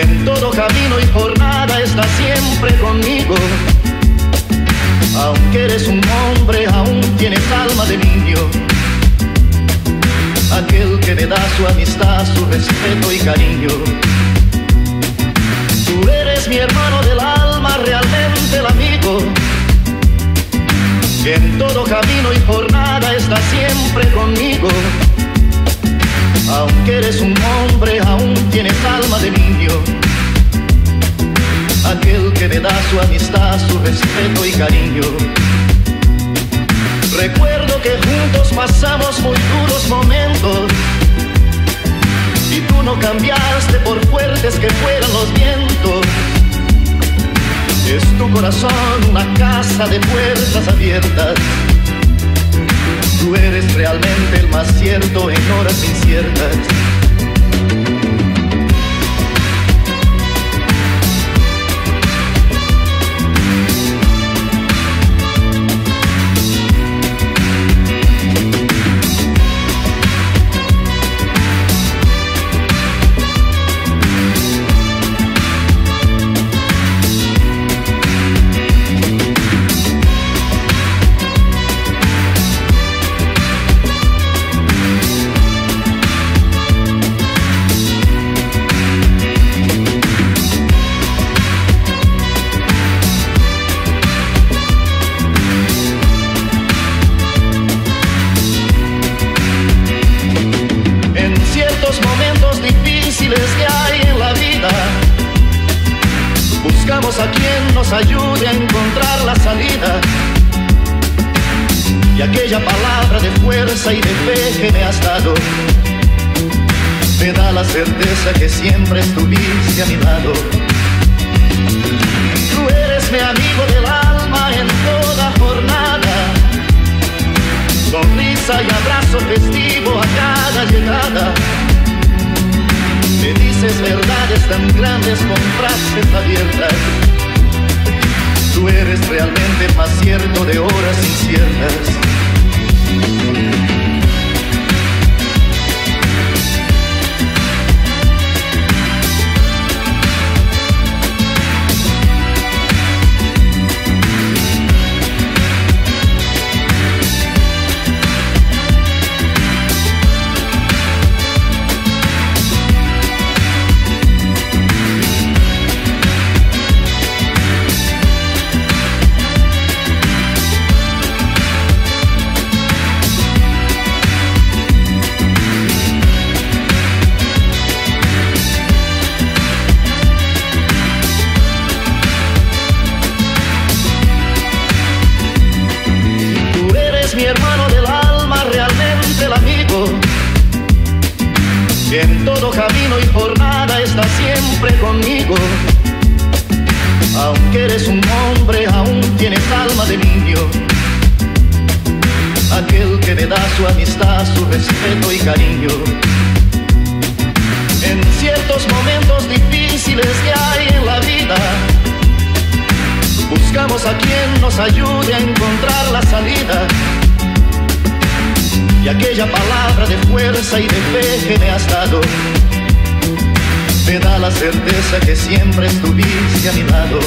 en todo camino y jornada está siempre conmigo. Aunque eres un hombre, aún tienes alma de niño. Aquel que me da su amistad, su respeto y cariño. Tú eres mi hermano del alma, realmente el amigo. En todo camino y jornada está siempre conmigo. Aunque eres un hombre, aún tienes alma de niño. Aquel que me da su amistad, su respeto y cariño. Recuerdo que juntos pasamos muy duros momentos. Y tú no cambiaste por fuertes que fueran los vientos. Es tu corazón una casa de puertas abiertas Tú eres realmente el más cierto en horas inciertas. nos ayude a encontrar la salida. Y aquella palabra de fuerza y de fe que me has dado, me da la certeza que siempre estuviste a mi lado. Tú eres mi amigo del alma en toda jornada, sonrisa y abrazo festivo a cada llegada. Me dices verdades tan grandes con frases abiertas tú eres realmente más cierto de horas inciertas. en todo camino y jornada está siempre conmigo. Aunque eres un hombre, aún tienes alma de niño. Aquel que me da su amistad, su respeto y cariño. En ciertos momentos difíciles que hay en la vida, buscamos a quien nos ayude a encontrar la salida y aquella palabra de fuerza y de fe que me has dado, me da la certeza que siempre estuviste a mi lado